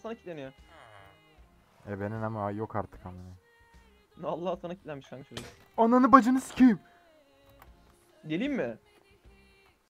sana kilitleniyor. E benim ama yok artık amına. Allah sana kilitlenmiş kanka çocuk. Ananı bacını sikeyim. Geleyim mi?